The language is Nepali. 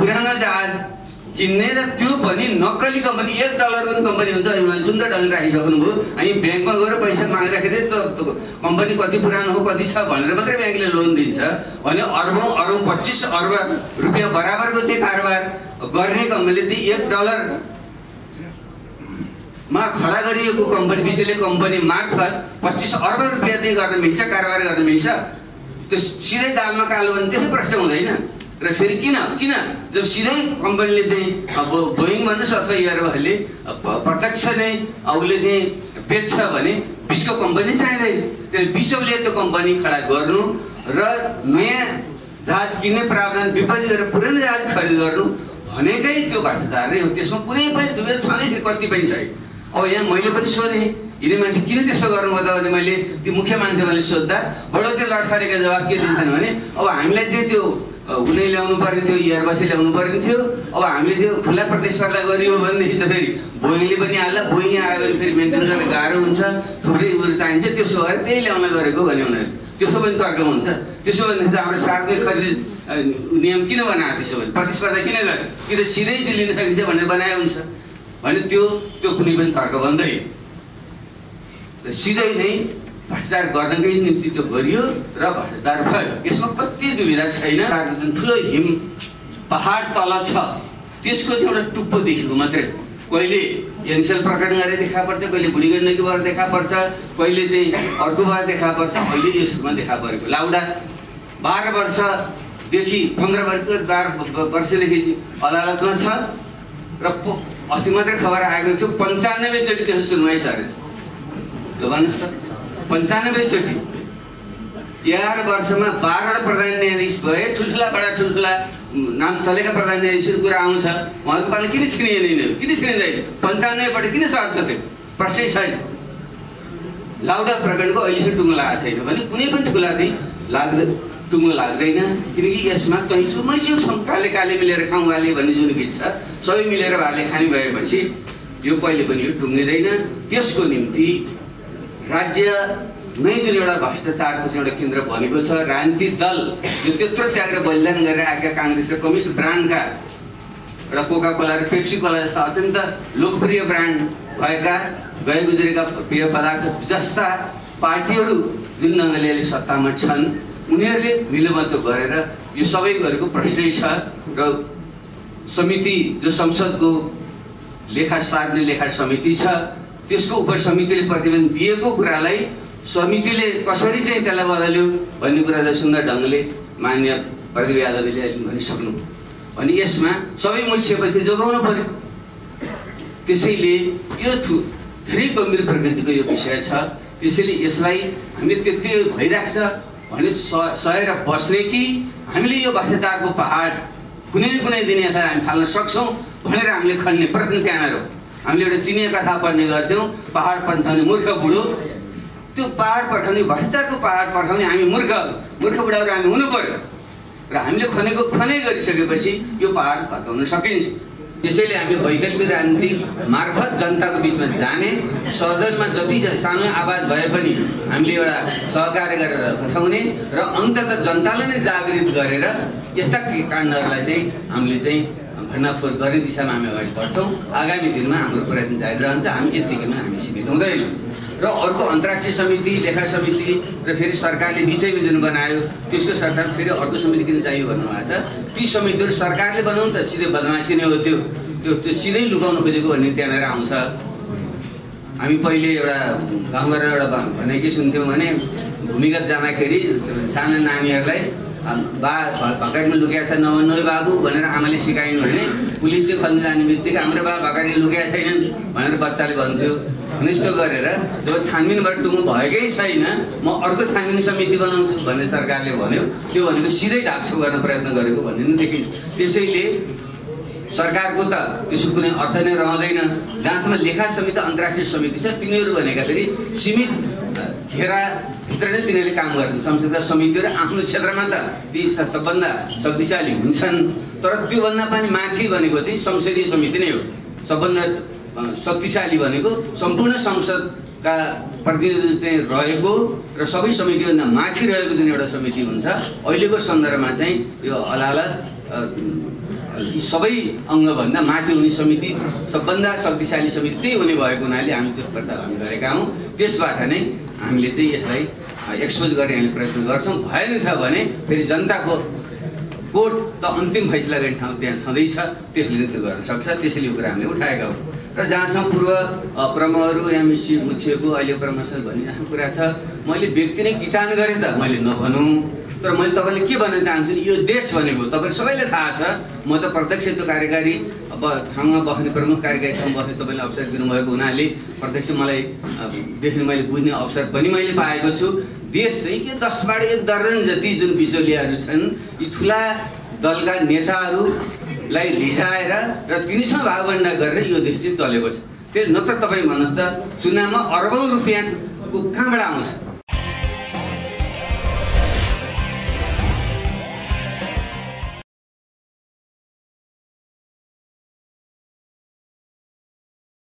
पुरानो जहाज किन्ने र त्यो पनि नक्कली कम्पनी एक डलरको पनि कम्पनी हुन्छ सुन्दर ढङ्गले राखिसक्नुभयो। अनि ब्याङ्कमा गएर पैसा माग्दाखेरि त कम्पनी कति पुरानो हो कति छ भनेर मात्रै ब्याङ्कले लोन दिन्छ। भने अरबौँ अरौँ पच्चिस अर्ब रुपियाँ बराबरको चाहिँ कारोबार गर्ने कम्पनीले चाहिँ एक डलर मा खडा गरिएको कम्पनी बिजुली कम्पनी मार्फत पच्चिस अर्ब रुपियाँ चाहिँ गर्न मिल्छ कारोबार गर्न मिल्छ। त्यो सिधै दालमा कालो भने त्यसै प्रष्ट हुँदैन। र फेरि किन? किन? जब सिधै कम्पनीले चाहिँ अब बोइङ भन्नुहोस् अथवा एयरबसले प्रत्यक्ष नै उसले चाहिँ बेच्छ भने बिचको कम्पनी चाहिँदैन। त्यसले बिचौले त्यो कम्पनी खडा गर्नु र नयाँ जहाज किन्ने प्रावधान विपरीत गरेर पुरानो जहाज खरिद गर्नु भनेकै त्यो बाटोदार नै हो। त्यसमा कुनै पनि दुबेल छँदैछ कति पनि छैन। अब यहाँ मैले पनि सोधेँ यिनी मान्छे किन त्यसो गर्नुभयो त भने मैले त्यो मुख्य मान्छे मैले सोद्धा बडो त्यो लडखडेको जवाब के दिन्छन् भने अब हामीलाई चाहिँ त्यो उनी ल्याउनु पर्ने थियो एयरबसै ल्याउनु पर्ने थियो। अब हामीले त्यो खुल्ला प्रतिस्पर्धा गरियो भनेदेखि त फेरि बोइङले पनि हाल्ला बोइङ आयो भने फेरि मेन्टेन गर्न गाह्रो हुन्छ थुप्रै उयो चाहिन्छ त्यसो गरेर त्यही ल्याउन गरेको भने उनीहरू। त्यसो पनि तर्क हुन्छ। त्यसो भनेदेखि त हाम्रो सार्वजनिक खरिद नियम किन बनाएको त्यसो भने प्रतिस्पर्धा किन गर्यो? कि त सिधै त्यो लिन सकिन्छ भनेर बनाए हुन्छ? भने त्यो त्यो कुनै पनि तर्क र सिधै नै भ्रष्टाचार गर्नकै निम्ति त्यो गरियो र भ्रष्टाचार भयो। यसमा कति दुविधा छैन। जुन ठुलो हिम पहाड तल छ। त्यसको चाहिँ एउटा टुप्पो देखेको मात्रै हो। कहिले एनसेल प्रकट गरेर देखा पर्छ कहिले बुढी गण्डकी भएर देखा पर्छ कहिले चाहिँ अर्को भएर देखा पर्छ अहिले यसमा देखा परेको। लाउडा बाह्र वर्षदेखि पन्ध्र वर्ष बाह्र वर्षदेखि अदालतमा छ र अस्ति मात्रै खबर आएको थियो पन्चानब्बेचोटि त्यसको सुनवाई सरेछ ल भन्नुहोस् त। पन्चानब्बेचोटि एघार वर्षमा बाह्रवटा प्रधान न्यायाधीश भए ठुल्ठुला बडा ठुल्ठुला नाम चलेका प्रधान न्यायाधीशको कुरा आउँछ। उहाँको पालि किन स्क्रिन यिनीहरू? किन स्क्रिन पन्चानब्बेपट्टि किन सर्छ त्यो प्रष्टै छैन। लाउडा प्रकरणको अहिलेसम्म टुङ्गो लागेको छैन। भने कुनै पनि टुङ्गो चाहिँ लाग्दै टुङ्गो लाग्दैन। किनकि यसमा कैँचो मैचो छौँ काले काले मिलेर खाउँ वाले भन्ने जुन गीत छ सबै मिलेर भाले खाने भएपछि यो कहिले पनि यो टुङ्गिँदैन। त्यसको निम्ति राज्य नै जुन एउटा भ्रष्टाचारको चाहिँ एउटा केन्द्र बनेको छ राजनीतिक दल जो त्यत्रो त्यागेर बलिदान गरेर आएका काङ्ग्रेस र कम्युनिस्ट ब्रान्डका एउटा कोका कोला र पेप्सी कोला जस्ता अत्यन्त लोकप्रिय ब्रान्ड भएका गए गुज्रेका पेय पदार्थ जस्ता पार्टीहरू जुन ढङ्गले अहिले सत्तामा छन् उनीहरूले मिलोमतो गरेर यो सबै गरेको प्रष्टै छ र समिति जो संसदको लेखा सार्ने लेखा समिति छ। त्यसको उपसमितिले प्रतिवेदन दिएको कुरालाई समितिले कसरी चाहिँ त्यसलाई बदल्यो भन्ने कुरा चाहिँ सुन्दर ढङ्गले मान्य प्रदीप यादवले अहिले भनिसक्नु अनि यसमा सबै मुछिएपछि जोगाउनु पर्यो। त्यसैले यो थु धेरै गम्भीर प्रकृतिको यो विषय छ। त्यसैले यसलाई हामीले त्यति भइरहेको छ भने सहेर बस्ने कि हामीले यो भ्रष्टाचारको पहाड कुनै कुनै दिन यसलाई हामी फाल्न सक्छौँ भनेर हामीले खन्ने प्रश्न त्यहाँ हो। हामीले एउटा चिनिया कथा पढ्ने गर्थ्यौँ पहाड पन्छाउने मूर्ख बुढो। त्यो पहाड पर्खाउने भ्रष्टाचारको पहाड पर्खाउने हामी मूर्ख मूर्ख बुढाहरू हामी हुनु पर्यो। र हामीले खनेको खनै गरिसकेपछि यो पहाड भत्काउन सकिन्छ। त्यसैले हामी वैकल्पिक राजनीति मार्फत जनताको बिचमा जाने सदनमा जति सानो आवाज भए पनि हामीले एउटा सहकार्य गरेर उठाउने र अन्तत जनतालाई नै जागृत गरेर यस्ता काण्डहरूलाई चाहिँ हामीले चाहिँ भण्डाफोर गर्ने दिशामा हामी अगाडि बढ्छौँ। आगामी दिनमा हाम्रो प्रयत्न जारी रहन्छ। हामी यत्तिकैमा हामी सीमित हुँदैनौँ। र अर्को अन्तर्राष्ट्रिय समिति लेखा समिति र फेरि सरकारले बिचैमा जुन बनायो। त्यसको सरकार फेरि अर्को समिति किन चाहियो भन्नुभएको छ? ती समितिहरू सरकारले बनाउनु त सिधै बदमासी नै हो त्यो। त्यो त्यो सिधै लुकाउनु खोजेको भन्ने त्यहाँनिर आउँछ। हामी पहिले एउटा गाउँघर एउटा भनेकै सुन्थ्यौँ भने भूमिगत जाँदाखेरि सानो नानीहरूलाई बा भकारीमा लुकेको छ नभन्नु बाबु भनेर आमाले सिकाइन् भने पुलिसले खोज्न जाने बित्तिकै हाम्रो बा भकारी लुकेका छैनन् भनेर बच्चाले भन्थ्यो। यस्तो गरेर जब छानबिनबाट टुङ्गो भएकै छैन म अर्को छानबिन समिति बनाउँछु भन्ने सरकारले भन्यो। त्यो भनेको सिधै ढाकछोप गर्न प्रयत्न गरेको भन्ने पनि देखिन्छ। त्यसैले सरकारको त त्यसो कुनै अर्थ नै रहँदैन। जहाँसम्म लेखा समिति अन्तर्राष्ट्रिय समिति छ तिनीहरू भनेका फेरि सीमित घेराभित्र नै तिनीहरूले काम गर्छन् संसदीय समितिहरू आफ्नो क्षेत्रमा त ती सबभन्दा शक्तिशाली हुन्छन्। तर त्योभन्दा पनि माथि भनेको चाहिँ संसदीय समिति नै हो। सबभन्दा शक्तिशाली भनेको सम्पूर्ण संसदका प्रतिनिधि चाहिँ रहेको र सबै समितिभन्दा माथि रहेको जुन एउटा समिति हुन्छ अहिलेको सन्दर्भमा चाहिँ यो अदालत सबै अङ्गभन्दा माथि हुने समिति सबभन्दा शक्तिशाली समिति त्यही हुने भएको हुनाले हामी त्यो प्रस्ताव हामी गरेका हौँ। त्यसबाट नै हामीले चाहिँ यसलाई एक्सपोज गर्ने हामीले प्रयत्न गर्छौँ। भएन छ भने फेरि जनताको कोर्ट त अन्तिम फैसला गर्ने ठाउँ त्यहाँ छँदैछ त्यसले नै त्यो गर्न सक्छ। त्यसैले यो कुरा हामीले उठाएका हौँ। र जहाँसम्म पूर्व अ, प्रमुखहरू यहाँ मुछिएको अहिले प्रमोसन भनिरहेको कुरा छ मैले व्यक्ति नै किटान गरेँ त। मैले नभनौँ। तर मैले तपाईँले के भन्न चाहन्छु यो देश भनेको तपाईँले सबैलाई थाहा छ। म त प्रत्यक्ष त्यो कार्यकारी अब ठाउँमा बस्ने प्रमुख कार्यकारी ठाउँमा बस्ने तपाईँले अवसर दिनुभएको हुनाले प्रत्यक्ष मलाई देख्ने मैले बुझ्ने अवसर पनि मैले पाएको छु। देश चाहिँ के दसबाट एक दर्जन जति जुन बिचौलियाहरू छन् यी ठुला दलका नेताहरूलाई रिसाएर र तिनीसँग भागभन्डा गरेर यो देश चाहिँ चलेको छ। त्यही नत्र तपाईँ भन्नुहोस् त चुनावमा अरबौँ रुपियाँको कहाँबाट आउँछ।